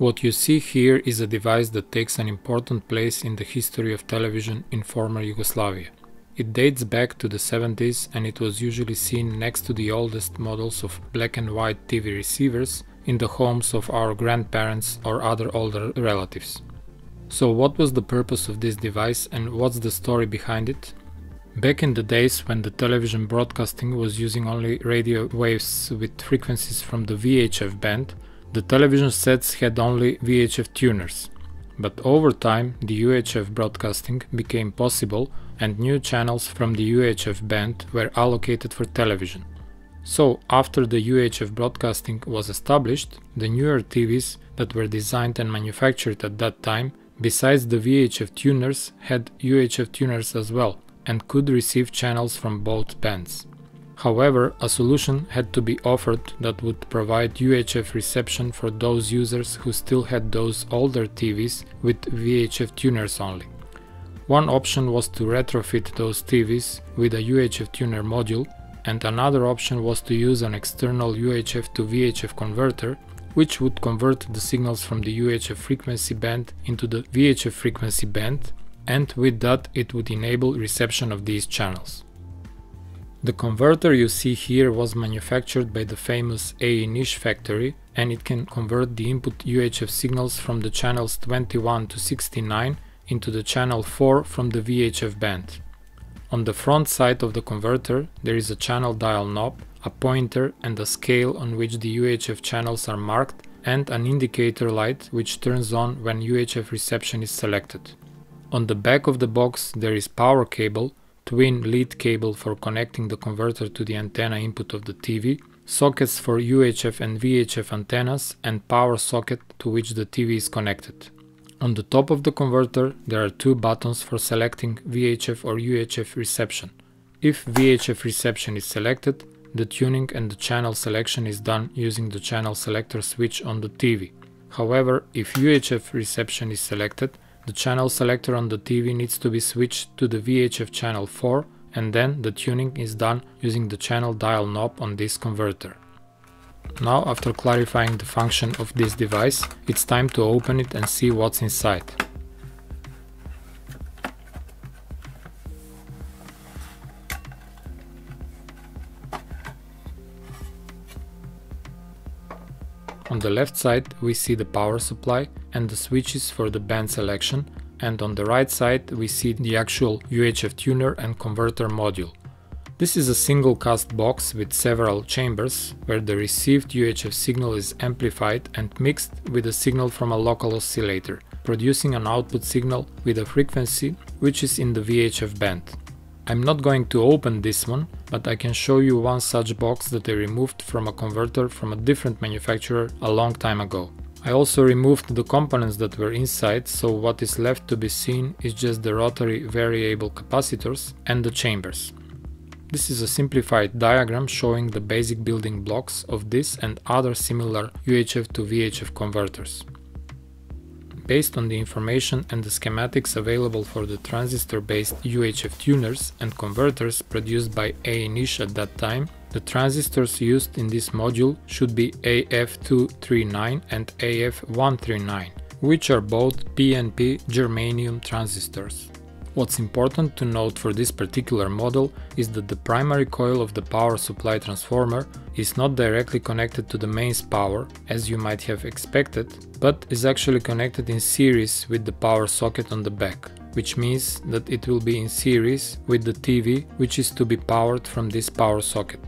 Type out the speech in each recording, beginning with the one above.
What you see here is a device that takes an important place in the history of television in former Yugoslavia. It dates back to the 70s and it was usually seen next to the oldest models of black and white TV receivers in the homes of our grandparents or other older relatives. So what was the purpose of this device and what's the story behind it? Back in the days when the television broadcasting was using only radio waves with frequencies from the VHF band, the television sets had only VHF tuners, but over time the UHF broadcasting became possible and new channels from the UHF band were allocated for television. So, after the UHF broadcasting was established, the newer TVs that were designed and manufactured at that time, besides the VHF tuners, had UHF tuners as well and could receive channels from both bands. However, a solution had to be offered that would provide UHF reception for those users who still had those older TVs with VHF tuners only. One option was to retrofit those TVs with a UHF tuner module, and another option was to use an external UHF to VHF converter, which would convert the signals from the UHF frequency band into the VHF frequency band, and with that it would enable reception of these channels. The converter you see here was manufactured by the famous Ei Niš factory and it can convert the input UHF signals from the channels 21 to 69 into the channel 4 from the VHF band. On the front side of the converter there is a channel dial knob, a pointer and a scale on which the UHF channels are marked and an indicator light which turns on when UHF reception is selected. On the back of the box there is power cable twin lead cable for connecting the converter to the antenna input of the TV, sockets for UHF and VHF antennas, and power socket to which the TV is connected. On the top of the converter there are two buttons for selecting VHF or UHF reception. If VHF reception is selected, the tuning and the channel selection is done using the channel selector switch on the TV. However, if UHF reception is selected, the channel selector on the TV needs to be switched to the VHF channel 4 and then the tuning is done using the channel dial knob on this converter. Now after clarifying the function of this device, it's time to open it and see what's inside. On the left side we see the power supply and the switches for the band selection and on the right side we see the actual UHF tuner and converter module. This is a single cast box with several chambers where the received UHF signal is amplified and mixed with a signal from a local oscillator, producing an output signal with a frequency which is in the VHF band. I'm not going to open this one, but I can show you one such box that I removed from a converter from a different manufacturer a long time ago. I also removed the components that were inside, so what is left to be seen is just the rotary variable capacitors and the chambers. This is a simplified diagram showing the basic building blocks of this and other similar UHF to VHF converters. Based on the information and the schematics available for the transistor-based UHF tuners and converters produced by Niš at that time, the transistors used in this module should be AF239 and AF139, which are both PNP germanium transistors. What's important to note for this particular model is that the primary coil of the power supply transformer is not directly connected to the mains power, as you might have expected, but is actually connected in series with the power socket on the back, which means that it will be in series with the TV which is to be powered from this power socket.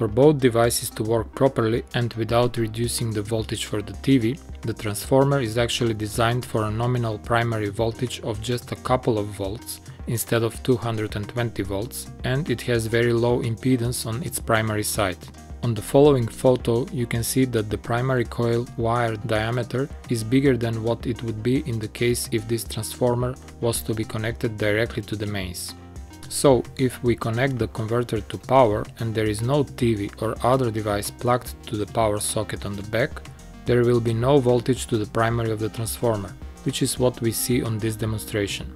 For both devices to work properly and without reducing the voltage for the TV, the transformer is actually designed for a nominal primary voltage of just a couple of volts instead of 220 volts and it has very low impedance on its primary side. On the following photo you can see that the primary coil wire diameter is bigger than what it would be in the case if this transformer was to be connected directly to the mains. So, if we connect the converter to power and there is no TV or other device plugged to the power socket on the back, there will be no voltage to the primary of the transformer, which is what we see on this demonstration.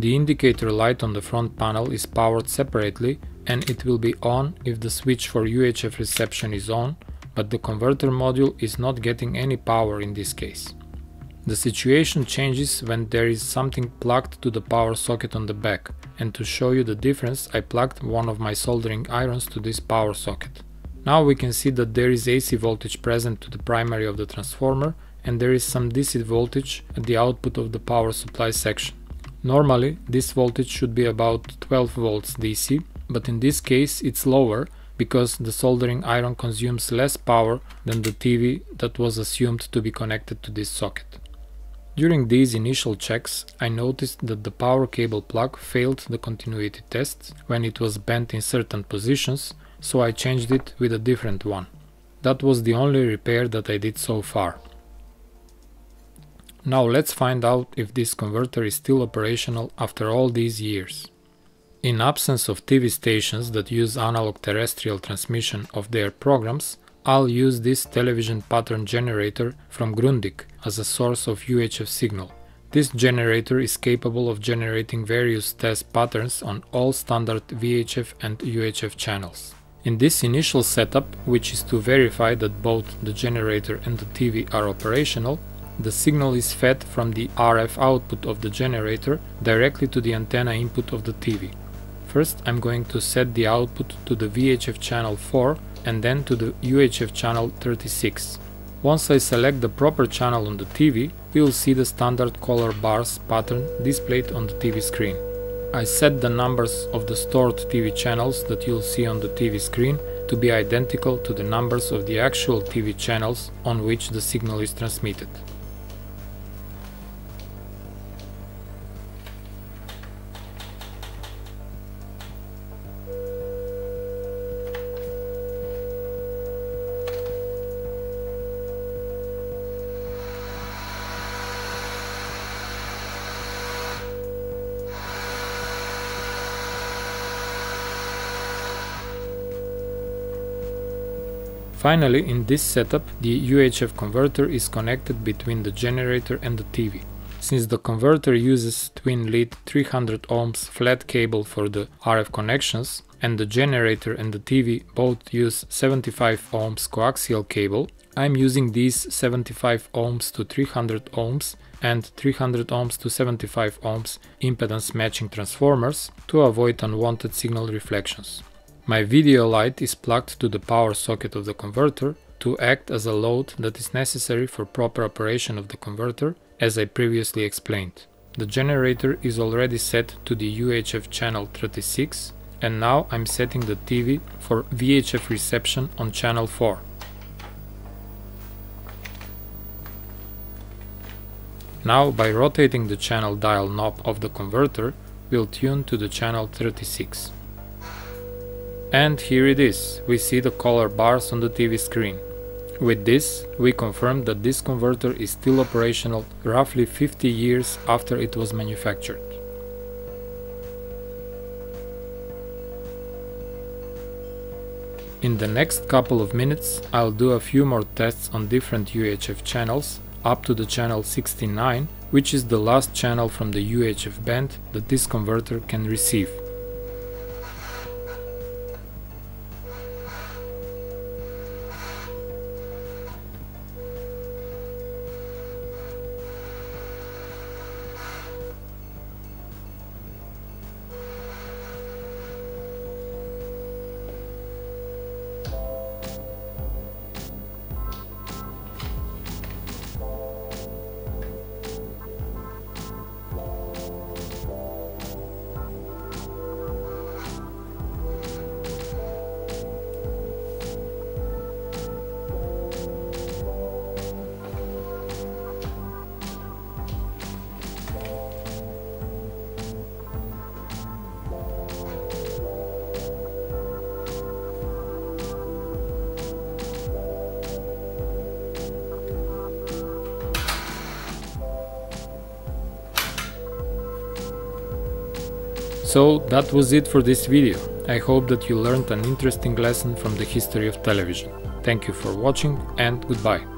The indicator light on the front panel is powered separately and it will be on if the switch for UHF reception is on, but the converter module is not getting any power in this case. The situation changes when there is something plugged to the power socket on the back, and to show you the difference I plugged one of my soldering irons to this power socket. Now we can see that there is AC voltage present to the primary of the transformer and there is some DC voltage at the output of the power supply section. Normally this voltage should be about 12 volts DC, but in this case it's lower because the soldering iron consumes less power than the TV that was assumed to be connected to this socket. During these initial checks, I noticed that the power cable plug failed the continuity test when it was bent in certain positions, so I changed it with a different one. That was the only repair that I did so far. Now let's find out if this converter is still operational after all these years. In absence of TV stations that use analog terrestrial transmission of their programs, I'll use this television pattern generator from Grundig as a source of UHF signal. This generator is capable of generating various test patterns on all standard VHF and UHF channels. In this initial setup, which is to verify that both the generator and the TV are operational, the signal is fed from the RF output of the generator directly to the antenna input of the TV. First I'm going to set the output to the VHF channel 4 and then to the UHF channel 36. Once I select the proper channel on the TV, we will see the standard color bars pattern displayed on the TV screen. I set the numbers of the stored TV channels that you'll see on the TV screen to be identical to the numbers of the actual TV channels on which the signal is transmitted. Finally, in this setup, the UHF converter is connected between the generator and the TV. Since the converter uses twin lead 300 ohms flat cable for the RF connections, and the generator and the TV both use 75 ohms coaxial cable, I'm using these 75 ohms to 300 ohms and 300 ohms to 75 ohms impedance matching transformers to avoid unwanted signal reflections. My video light is plugged to the power socket of the converter to act as a load that is necessary for proper operation of the converter, as I previously explained. The generator is already set to the UHF channel 36 and now I'm setting the TV for VHF reception on channel 4. Now by rotating the channel dial knob of the converter, we'll tune to the channel 36. And here it is, we see the color bars on the TV screen. With this, we confirm that this converter is still operational roughly 50 years after it was manufactured. In the next couple of minutes, I'll do a few more tests on different UHF channels up to the channel 69, which is the last channel from the UHF band that this converter can receive. So that was it for this video. I hope that you learned an interesting lesson from the history of television. Thank you for watching and goodbye.